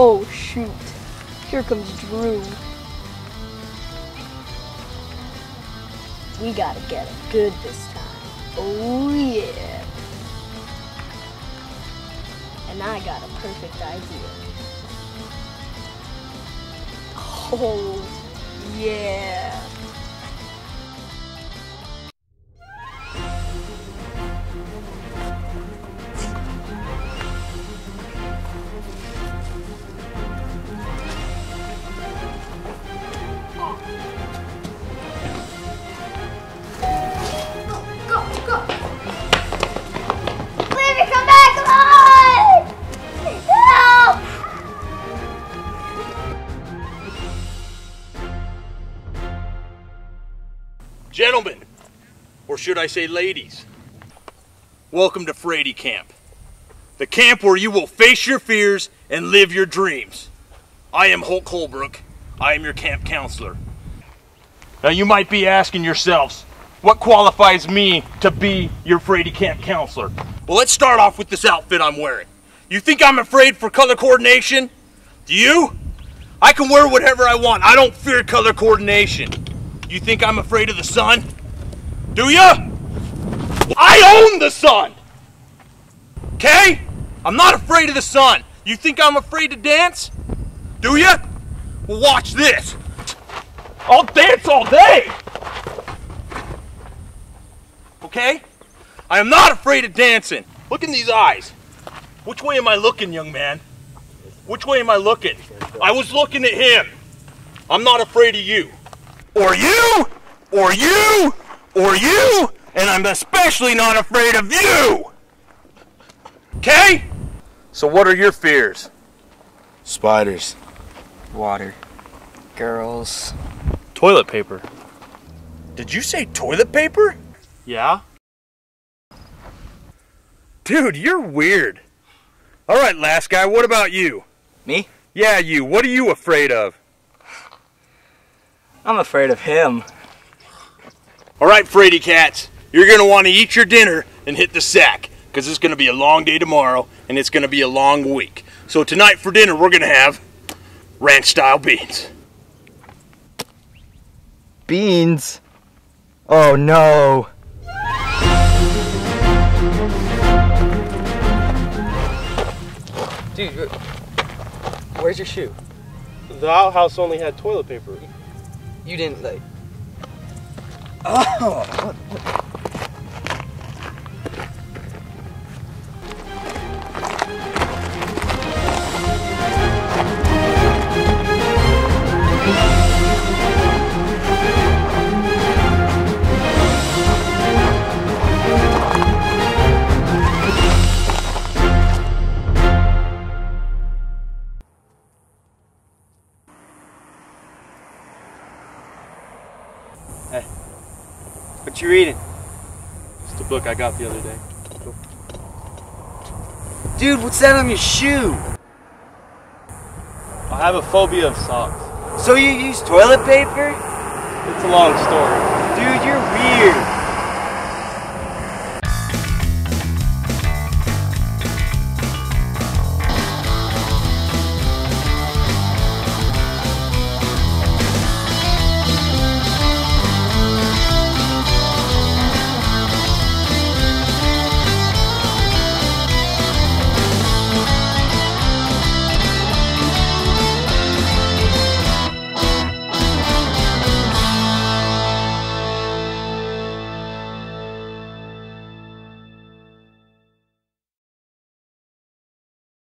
Oh shoot. Here comes Drew. We gotta get him good this time. Oh yeah. And I got a perfect idea. Oh yeah. Gentlemen, or should I say ladies, welcome to Fraidy Camp. The camp where you will face your fears and live your dreams. I am Hulk Holbrook. I am your camp counselor. Now you might be asking yourselves, what qualifies me to be your Fraidy Camp counselor? Well, let's start off with this outfit I'm wearing. You think I'm afraid for color coordination? Do you? I can wear whatever I want. I don't fear color coordination. You think I'm afraid of the sun? Do ya? I own the sun! Okay? I'm not afraid of the sun. You think I'm afraid to dance? Do ya? Well, watch this. I'll dance all day! Okay? I am not afraid of dancing. Look in these eyes. Which way am I looking, young man? Which way am I looking? I was looking at him. I'm not afraid of you. Or you! Or you! Or you! And I'm especially not afraid of you! Okay? So, what are your fears? Spiders. Water. Girls. Toilet paper. Did you say toilet paper? Yeah? Dude, you're weird. All right, last guy, what about you? Me? Yeah, you. What are you afraid of? I'm afraid of him. All right, Fraidy cats, you're going to want to eat your dinner and hit the sack because it's going to be a long day tomorrow and it's going to be a long week. So tonight for dinner, we're going to have ranch style beans. Beans? Oh no. Dude, where's your shoe? The outhouse only had toilet paper. You didn't like. Oh, what you reading? It's the book I got the other day. Dude, what's that on your shoe? I have a phobia of socks. So you use toilet paper? It's a long story.